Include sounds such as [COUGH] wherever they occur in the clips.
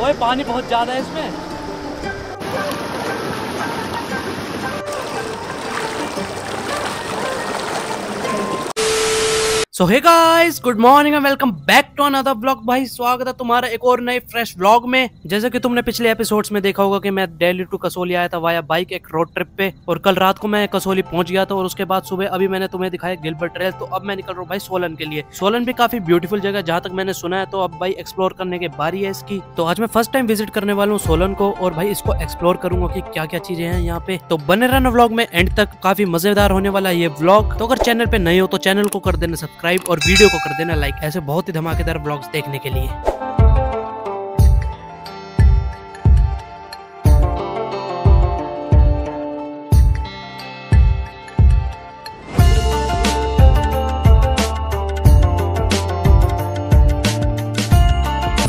ओए पानी बहुत ज़्यादा है इसमें। So hey guys good morning and welcome back to another blog भाई, स्वागत है तुम्हारा एक और नए फ्रेश ब्लॉग में। जैसे कि तुमने पिछले एपिसोड्स में देखा होगा कि मैं दिल्ली टू कसोली आया था वाया बाइक एक रोड ट्रिप पे और कल रात को मैं कसोली पहुँच गया था और उसके बाद सुबह अभी मैंने तुम्हें दिखाया गिलबर्ट ट्रेल तो अब मैं निकल रहा हूँ भाई सोलन के लिए। सोलन भी काफ़ी ब्यूटीफुल जगह जहाँ तक मैंने सुना है। तो अब भाई एक्सप्लोर करने की बारी है इसकी। तो आज मैं फ़र्स्ट टाइम विज़िट करने वाला हूँ सोलन को और भाई इसको एक्सप्लोर करूँगा की क्या क्या चीज़ें हैं यहाँ पे। तो बने रहना ब्लॉग में एंड तक काफ़ी मज़ेदार होने वाला ये ब्लॉग तो अगर चैनल पे नए हो तो चैनल को कर देना सब्सक्राइब और वीडियो को कर देना लाइक ऐसे बहुत ही धमाकेदार ब्लॉग्स देखने के लिए।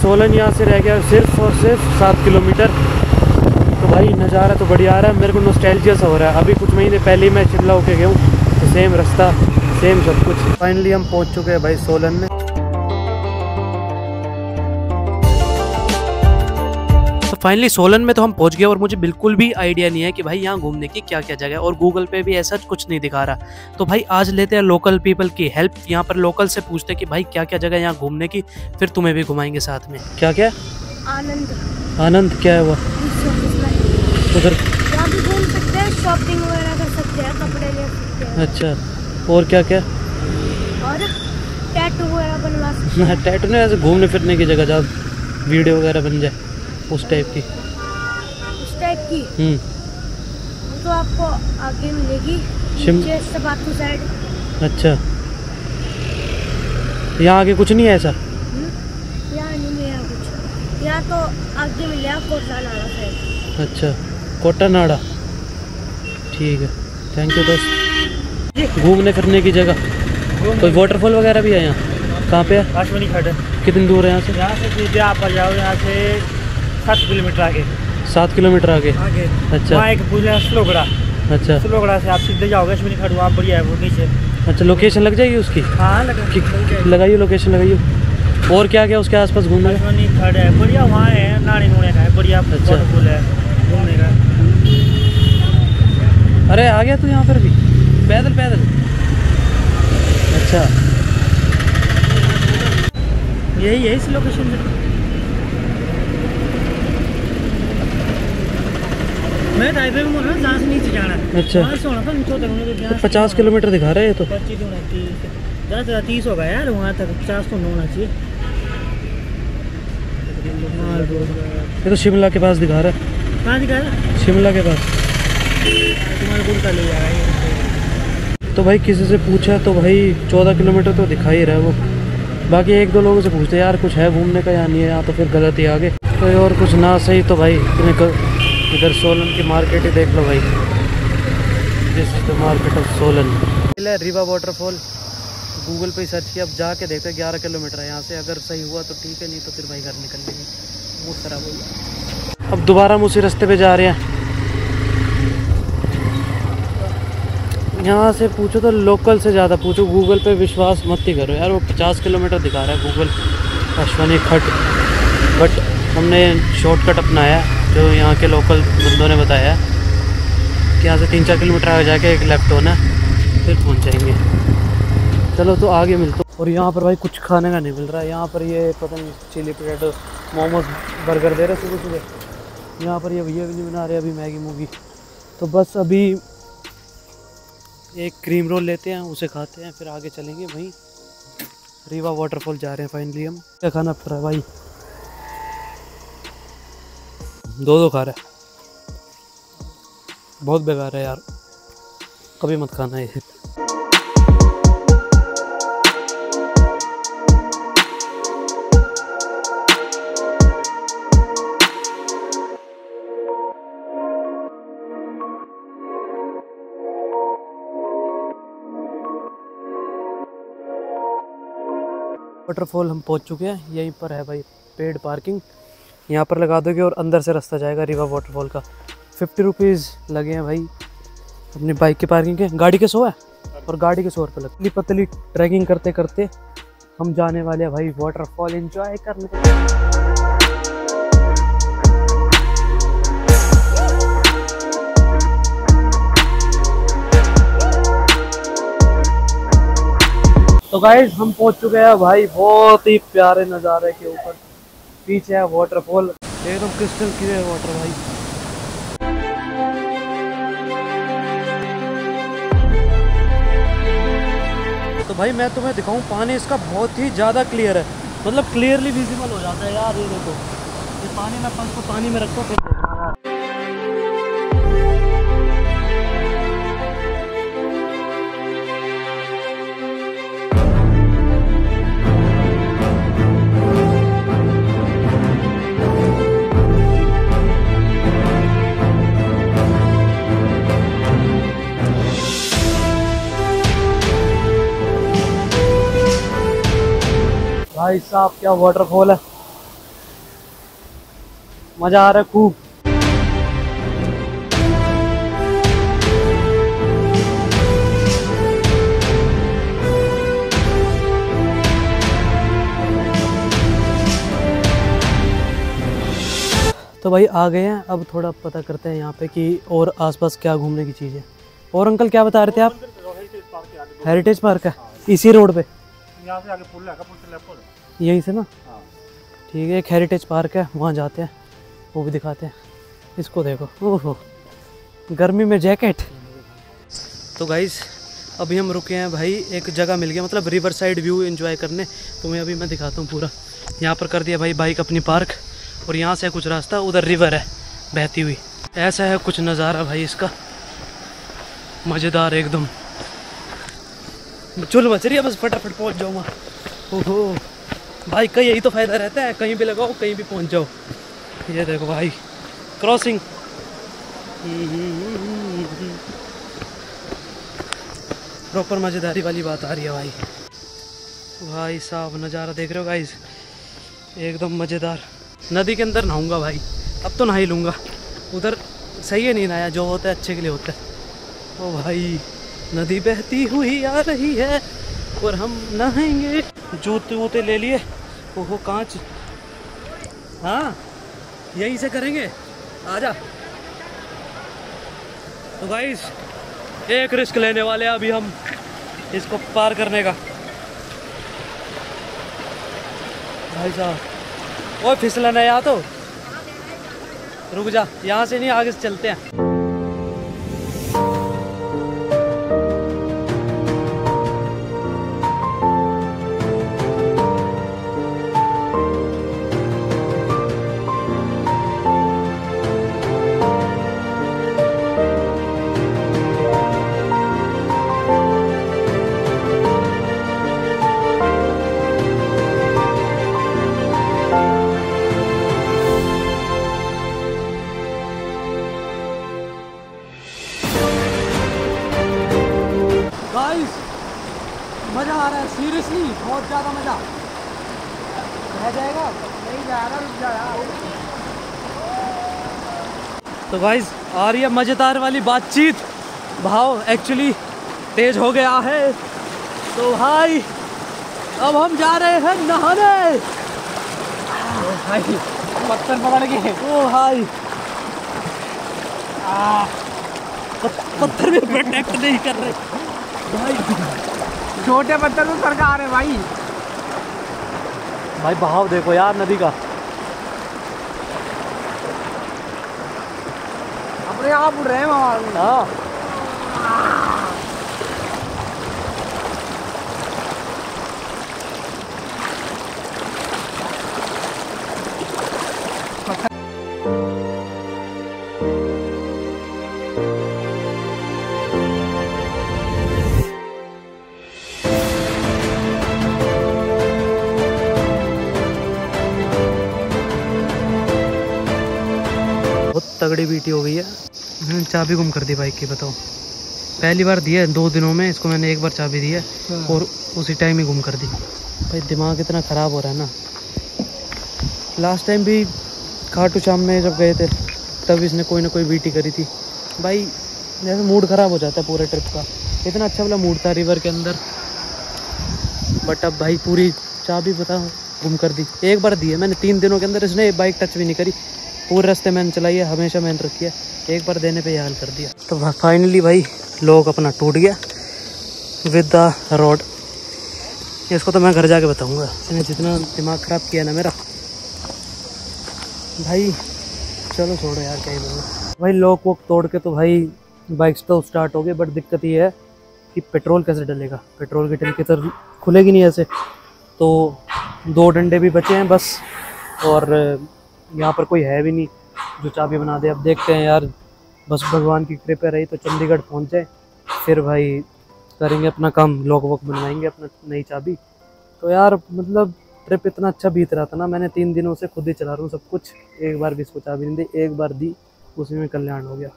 सोलन यहाँ से रह गया सिर्फ़ और सिर्फ़ सात किलोमीटर। तो भाई, नज़ारा तो बढ़िया आ रहा है, मेरे को नोस्टैल्जिया सा हो रहा है। अभी कुछ महीने पहले ही मैं शिमला होके गया हूँ तो सेम रास्ता। सेम सब कुछ। फाइनली हम पहुँच चुके हैं भाई सोलन में। तो फाइनली सोलन में तो हम पहुँच गए और मुझे बिल्कुल भी आइडिया नहीं है कि भाई यहाँ घूमने की क्या क्या जगह है और गूगल पे भी ऐसा कुछ नहीं दिखा रहा। तो भाई आज लेते हैं लोकल पीपल की हेल्प यहाँ पर लोकल से पूछते हैं कि भाई क्या क्या जगह है यहाँ घूमने की फिर तुम्हें भी घुमाएँगे साथ में। क्या क्या आनंद। आनंद क्या है वो? उधर यहाँ भी घूम सकते हैं शॉपिंग वगैरह कर सकते हैं कपड़े ले सकते हैं। अच्छा। और क्या क्या? और टैटू वगैरह बनवा सकते हैं। [LAUGHS] टैटू नहीं ऐसे घूमने फिरने की जगह जहाँ वीडियो वगैरह बन जाए उस टाइप की। उस टाइप की? हम्म। तो आपको आगे मिलेगी शिम- सबातू साइड अच्छा। यहाँ आगे कुछ नहीं है ऐसा? यहाँ नहीं मिलेगा कुछ। यहाँ तो आगे मिलेगा कोटला नाला साइड। अच्छा कोटा नाड़ा ठीक है। थैंक यू दोस्त। घूमने फिरने की जगह? कोई वाटरफॉल वगैरह भी है यहाँ? कहाँ पे है? आशमनी खट है कितनी दूर है यहाँ से? यहाँ से सीधे आप आ जाओ यहाँ से सात किलोमीटर आगे। सात किलोमीटर आगे? आगे। अच्छा। वहाँ एक पुल है स्लोगड़ा। अच्छा। स्लोगड़ा से आप सीधे जाओगे अश्विनी खट वहाँ बढ़िया है वो नीचे। अच्छा लोकेशन लग जाएगी उसकी? हाँ लगाइए लोकेशन लगाइए। और क्या क्या उसके आसपास घूमने का? खट है बढ़िया वहाँ है नानी नूने का है बढ़िया अच्छा। पुल है घूमने का। अरे आ गया तू यहाँ पर भी? पैदल पैदल। अच्छा। यही है इस लोकेशन से मैं हाईवे में बोल जहाँ से नीचे जाना है। अच्छा। तो पचास किलोमीटर दिखा रहे है तो। होना तीस ज़्यादा ज़्यादा तीस होगा यार वहाँ तक पचास तो होना चाहिए। ये तो शिमला के पास दिखा रहा है। कहाँ दिखा रहा है? शिमला के पास। तुम्हारे गुड़ का ले जा रहा है तो भाई किसी से पूछा तो भाई चौदह किलोमीटर तो दिखा ही रहा है वो। बाकी एक दो लोगों से पूछते, यार, कुछ है घूमने का या नहीं है? यहाँ तो फिर गलत ही आगे। तो और कुछ ना, सही तो भाई इधर सोलन की मार्केट ही देख लो भाई। This is the market of Solan. Riva waterfall Google पे सर्च किया, अब जाके देखते हैं, ग्यारह किलोमीटर है यहाँ से। अगर सही हुआ तो ठीक है, नहीं तो फिर भाई घर निकल लेंगे मूड खराब हो गया। अब दोबारा हम उसी रास्ते पे जा रहे हैं। यहाँ से पूछो तो लोकल से ज़्यादा पूछो गूगल पे विश्वास मत ही करो यार, वो पचास किलोमीटर दिखा रहा है गूगल अश्वनी खट। बट हमने शॉर्टकट अपनाया, जो यहाँ के लोकल बंदों ने बताया, कि यहाँ से तीन चार किलोमीटर आगे जाके एक लेफ़्ट होना, फिर पहुँच जाएँगे। चलो तो आगे मिलते और यहाँ पर भाई कुछ खाने का नहीं मिल रहा है यहाँ पर ये पता नहीं चिली पटेटो मोमोज बर्गर दे रहे सुबह सुबह यहाँ पर ये भैया भी नहीं बना रहे अभी मैगी मूगी तो बस अभी एक क्रीम रोल लेते हैं, उसे खाते हैं, फिर आगे चलेंगे वहीं। रीवा वाटरफॉल जा रहे हैं फाइनली हम। क्या खाना पड़ रहा भाई? दो दो खा रहे बहुत बेकार है यार। कभी मत खाना ये। वाटरफॉल हम पहुँच चुके हैं। यहीं पर है भाई पेड पार्किंग। यहाँ पर लगा दोगे और अंदर से रास्ता जाएगा रिवा वाटरफॉल का। फिफ्टी रुपीज़ लगे हैं भाई। अपनी बाइक की पार्किंग के। गाड़ी के सो है? और गाड़ी के सौ रुपये लगली पतली ट्रैकिंग करते करते हम जाने वाले हैं भाई वाटरफॉल। इंजॉय करने तो गाइस हम पहुँच चुके हैं भाई, बहुत ही प्यारे नज़ारे के ऊपर। पीछे है वाटरफॉल एकदम क्रिस्टल क्लियर वाटर भाई। तो भाई, मैं तुम्हें दिखाऊँ, पानी इसका बहुत ही ज़्यादा क्लियर है। मतलब क्लियरली विजिबल हो जाता है यार, ये देखो। ये पानी मैं पंख को पानी में रखता हूँ भाई साहब क्या वाटरफॉल है? मज़ा आ रहा है खूब। तो भाई आ गए हैं। अब थोड़ा पता करते हैं यहाँ पे कि और आसपास क्या घूमने की चीज़ है। और अंकल क्या बता रहे थे आप? हेरिटेज पार्क है। इसी रोड पे। यहाँ से आगे पुल है पुल से लेफ़्ट हो। यहीं से ना? हाँ। ठीक है एक हेरिटेज पार्क है वहाँ जाते हैं वो भी दिखाते हैं। इसको देखो ओहो गर्मी में जैकेट तो गाइस अभी हम रुके हैं भाई एक जगह मिल गया मतलब रिवर साइड व्यू एंजॉय करने। तो मैं अभी मैं दिखाता हूँ पूरा। यहाँ पर कर दिया भाई बाइक अपनी पार्क और यहाँ से कुछ रास्ता उधर रिवर है बहती हुई। ऐसा है कुछ नज़ारा भाई इसका। मज़ेदार एकदम। चुल मच रही है, बस फटाफट पहुँच जाऊँ वहाँ। ओहो, भाई, कहीं यही तो फ़ायदा रहता है, कहीं भी लगाओ, कहीं भी पहुँच जाओ। ये देखो भाई क्रॉसिंग प्रॉपर मज़ेदारी वाली बात आ रही है भाई। भाई साहब, नज़ारा देख रहे हो गाइस एकदम मज़ेदार। नदी के अंदर नहाऊँगा भाई, अब तो नहा ही लूँगा। उधर सही है नहीं नहाया, जो होता है अच्छे के लिए होता है। ओ भाई। नदी बहती हुई आ रही है, और हम नहाएँगे। जूते वूते ले लिए, ओहो, कांच। हाँ यहीं से करेंगे। आजा। तो गाइस एक रिस्क लेने वाले हैं अभी हम इसको पार करने का। भाई साहब, ओए फिसलन है यहाँ तो। रुक जा, यहाँ से नहीं, आगे से चलते हैं। जाएगा? नहीं जा रहा रुक जा यार तो गाइस आ रही है मज़ेदार वाली बातचीत। भाव एक्चुअली तेज हो गया है। तो भाई अब हम जा रहे हैं नहाने। भाई पत्थर पकड़ के। ओ भाई। पत्थर भी प्रोटेक्ट नहीं कर रहे। भाई छोटे पत्थर तो सरकार है भाई। भाई बहाव देखो यार नदी का। अपने आप उड़ रहे हैं हाँ। तगड़ी बीटी हो गई है। मैंने चाबी गुम कर दी बाइक की बताओ। पहली बार दी है दो दिनों में इसको मैंने एक बार चाबी दी है और उसी टाइम ही गुम कर दी। भाई दिमाग इतना ख़राब हो रहा है ना। लास्ट टाइम भी खाटू शाम में जब गए थे तब इसने कोई ना कोई बीटी करी थी। भाई जैसे मूड ख़राब हो जाता है पूरे ट्रिप का। इतना अच्छा वाला मूड था रिवर के अंदर। बट अब भाई पूरी चाबी पता गुम कर दी। एक बार दी है मैंने तीन दिनों के अंदर इसने बाइक टच भी नहीं करी। पूरे रास्ते मैंने चलाई है हमेशा मैंने रखी है एक बार देने पे ये कर दिया। तो फाइनली भाई, लोग अपना टूट गया। विद द रोड इसको तो मैं घर जाके बताऊँगा। इसने जितना दिमाग ख़राब किया ना मेरा। भाई, चलो छोड़ो यार, क्या ही भाई लॉक वॉक तोड़ के तो भाई बाइक्स तो स्टार्ट हो गए बट दिक्कत ये है कि पेट्रोल कैसे डलेगा? पेट्रोल की टंकी तो खुलेगी नहीं ऐसे। तो दो डंडे भी बचे हैं बस, और यहाँ पर कोई है भी नहीं, जो चाबी बना दे। अब देखते हैं यार, बस भगवान की कृपा रही तो चंडीगढ़ पहुँचे। फिर भाई करेंगे अपना काम लॉक वॉक बनवाएँगे अपना नई चाबी। तो यार मतलब ट्रिप इतना अच्छा बीत रहा था ना, मैंने तीन दिनों से खुद ही चला रहा हूँ सब कुछ। एक बार भी इसको चाबी नहीं दी, एक बार दी, उसी में कल्याण हो गया।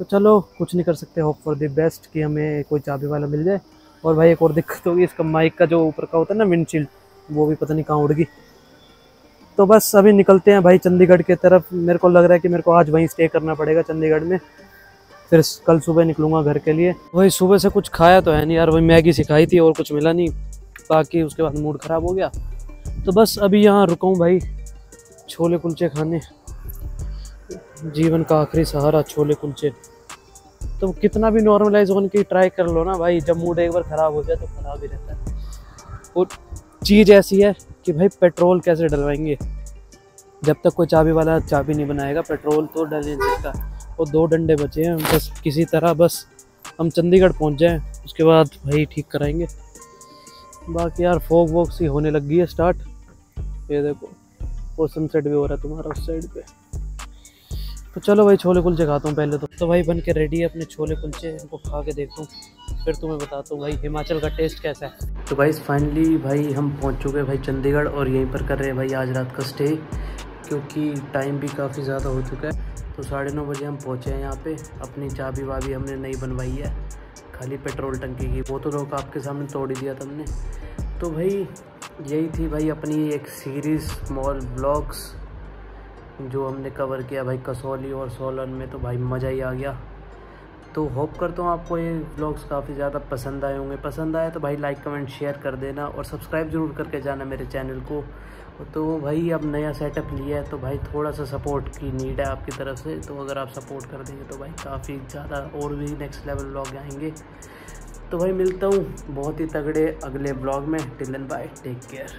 तो चलो, कुछ नहीं कर सकते होप फॉर द बेस्ट कि हमें कोई चाबी वाला मिल जाए। और भाई एक और दिक्कत होगी, इसका माइक का जो ऊपर का होता है ना विंडशील्ड वो भी पता नहीं कहाँ उड़ गई। तो बस अभी निकलते हैं भाई चंडीगढ़ की तरफ़। मेरे को लग रहा है कि मेरे को आज वहीं स्टे करना पड़ेगा चंडीगढ़ में। फिर कल सुबह निकलूँगा घर के लिए। वही सुबह से कुछ खाया तो है नहीं यार, वही मैगी सिखाई थी और कुछ मिला नहीं। बाकी उसके बाद मूड ख़राब हो गया। तो बस अभी यहाँ रुका हूँ भाई, छोले कुलचे खाने। जीवन का आखिरी सहारा छोले कुलचे। तो कितना भी नॉर्मलाइज होने की ट्राई कर लो ना भाई। जब मूड एक बार ख़राब हो जाए तो ख़राब ही रहता है। और चीज़ ऐसी है कि भाई पेट्रोल कैसे डलवाएँगे? जब तक कोई चाबी वाला चाबी नहीं बनाएगा, पेट्रोल तो डल नहीं सकता। और दो डंडे बचे हैं, बस किसी तरह बस हम चंडीगढ़ पहुँच जाएँ, उसके बाद भाई ठीक कराएँगे। बाकी यार फोक वोक सी होने लग गई है स्टार्ट ये देखो, वो सनसेट भी हो रहा है तुम्हारा उस साइड पे। तो चलो भाई छोले कुलचे खाता हूँ पहले तो। तो भाई बन के रेडी है अपने छोले कुलचे, इनको खा के देखता हूँ फिर तुम्हें बताता हूँ भाई हिमाचल का टेस्ट कैसा है। तो भाई फाइनली भाई हम पहुँच चुके हैं भाई चंडीगढ़ और यहीं पर कर रहे हैं भाई आज रात का स्टे क्योंकि टाइम भी काफ़ी ज़्यादा हो चुका है। तो साढ़े नौ बजे हम पहुँचे हैं यहाँ पे। अपनी चाबी वाबी हमने नई बनवाई है, खाली पेट्रोल टंकी की। वो तो लोग आपके सामने तोड़ ही दिया था हमने। तो भाई, यही थी भाई अपनी एक सीरीज़ स्मॉल ब्लॉग्स जो हमने कवर किया भाई कसौली और सोलन में। तो भाई मज़ा ही आ गया। तो होप करता हूँ आपको ये ब्लॉग्स काफ़ी ज़्यादा पसंद आए होंगे। पसंद आए तो भाई लाइक कमेंट शेयर कर देना और सब्सक्राइब ज़रूर करके जाना मेरे चैनल को। तो भाई अब नया सेटअप लिया है तो भाई थोड़ा सा सपोर्ट की नीड है आपकी तरफ़ से। तो अगर आप सपोर्ट कर देंगे तो भाई काफ़ी ज़्यादा और भी नेक्स्ट लेवल ब्लॉग आएँगे। तो भाई मिलता हूँ बहुत ही तगड़े अगले ब्लॉग में। Till then bye take care